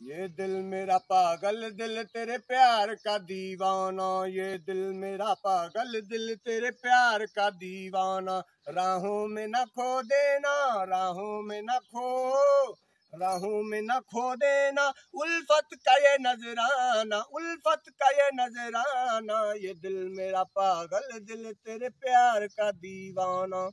ये दिल मेरा पागल दिल तेरे प्यार का दीवाना, ये दिल मेरा पागल दिल तेरे प्यार का दीवाना। राहों में न खो देना, राहों में न खो, राहों में न खो देना। उल्फत का ये नजराना, उल्फत का ये नजराना, ये दिल मेरा पागल दिल तेरे प्यार का दीवाना।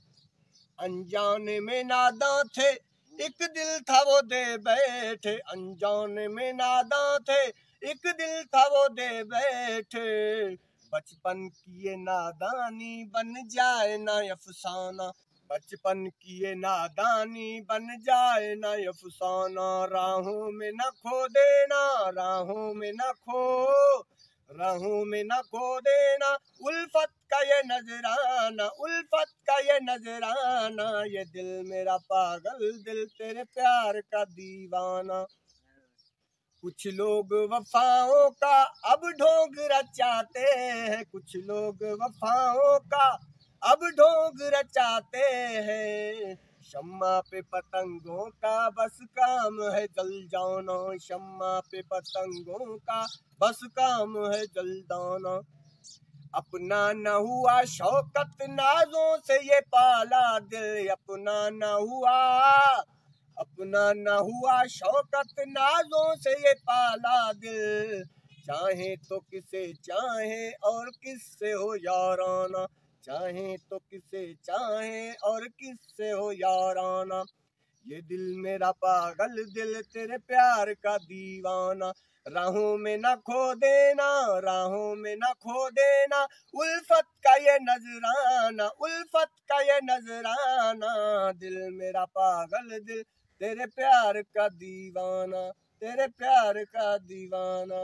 अनजाने में नादा थे एक दिल था वो दे बैठे, अनजान में नादा थे। एक दिल था वो दे बैठे, बचपन की ये नादानी बन जाए ना अफसाना। बचपन की ये नादानी बन जाए ना अफसाना। राहों में न खो देना, राहों में न खो, राहों में न खो देना। उल्फत का ये नजराना, उल्फत का ये नजराना, ये दिल मेरा पागल दिल, तेरे प्यार का दीवाना। कुछ लोग वफाओं का अब ढोंग रचाते हैं, कुछ लोग वफाओं का अब ढोंग रचाते हैं। शम्मा पे पतंगों का बस काम है, जल जाना। शम्मा पे पतंगों का बस काम है, जल जाना। अपना न हुआ शौकत नाजों से ये पाला दिल, अपना न हुआ, अपना न हुआ शौकत नाजों से ये पाला दिल। चाहे तो किसे चाहे और किससे हो याराना, चाहे तो किसे चाहे और किससे हो याराना। ये दिल मेरा पागल, दिल तेरे प्यार का दीवाना। राहों में न खो देना, राहों में न खो देना। उल्फत का ये नजराना, उल्फत का ये नजराना। दिल मेरा पागल, दिल तेरे प्यार का दीवाना, तेरे प्यार का दीवाना।